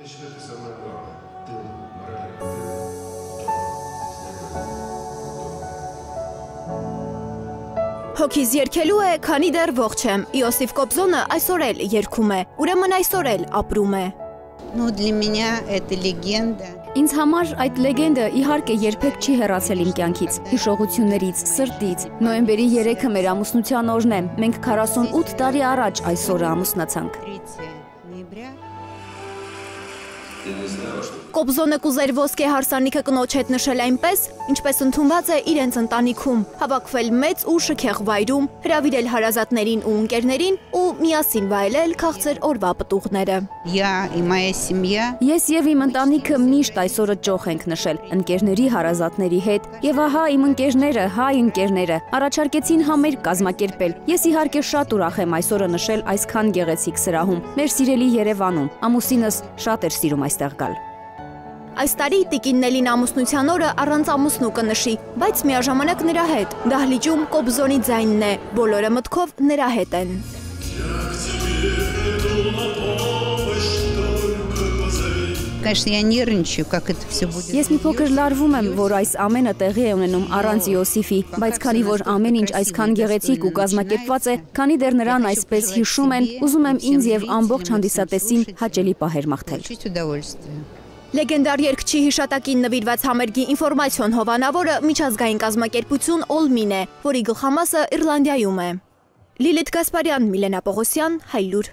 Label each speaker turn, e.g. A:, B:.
A: Я считаю, это самое главное. Ты морально, ты дома.
B: Հոգիզ երկելու է, քանի դեռ ողջ եմ։ Իոսիֆ Կոբզոնը այսօր էլ երգում է։ Ուրեմն այսօր էլ ապրում է։
C: Ну, для меня это легенда.
D: Ինձ համար այդ լեգենդը իհարկե երբեք չի հեռացել իմ կյանքից, հիշողություններից, սրտից։ Նոյեմբերի 3-ը մեր ամուսնության օրն է։ Մենք 48 տարի առաջ այս օրը ամուսնացանք։
C: 3 ноября.
B: Կոբզոնը կուզեր ոսկե հարսանիքը կնոջ հետ նշել այնպես, ինչպես ընդունված է իրենց ընտանիքում, հավաքվել մեծ ու շքեղ վայրում, հրավիրել հարազատներին ու ընկերներին ու ու միասին վայելել քաղցր օրվա պտուղները։
C: Յա, իմ այսիմիա։
D: Ես եւ իմ ընտանիքը միշտ այս օրը ճոխ ենք նշել ընկերների հարազատների հետ եւ ահա իմ ընկերները, հայ ընկերները առաջարկեցին համեր կազմակերպել։ Ես իհարկե շատ ուրախ եմ այս օրը նշել այսքան գեղեցիկ սրահում, մեր սիրելի Երևանում։ Ամուսինս շատ էր սիրում այստեղ գալ։
B: Այս տարի տիկիննելին ամուսնության օրը առանց ամուսնու կնշի, բայց միաժամանակ նրա հետ։ Դահլիճում կոբզոնի ձայնն է, բոլորը մտքով նրա հետ են։
C: Конечно, я нервничаю, как это все будет.
D: Ես մի փոքր լարվում եմ, որ այս ամենը տեղի է ունենում առանց Իոսիֆի, բայց քանի որ ամեն ինչ այսքան գեղեցիկ ու կազմակերպված է, քանի դեռ նրան այսպես հիշում են, ուզում եմ ինձ եւ ամբողջ հանդիսատեսին հաճելի պահեր մաղթել։
C: Получить удовольствие.
B: Լեգենդար երգչի հիշատակին նվիրված համերգի ինֆորմացիոն հովանավորը միջազգային կազմակերպություն Olmin է, որի գլխամասը Իռլանդիայում է։ Լիլիթ Գասպարյան, Միլենա Պողոսյան, Հայլուր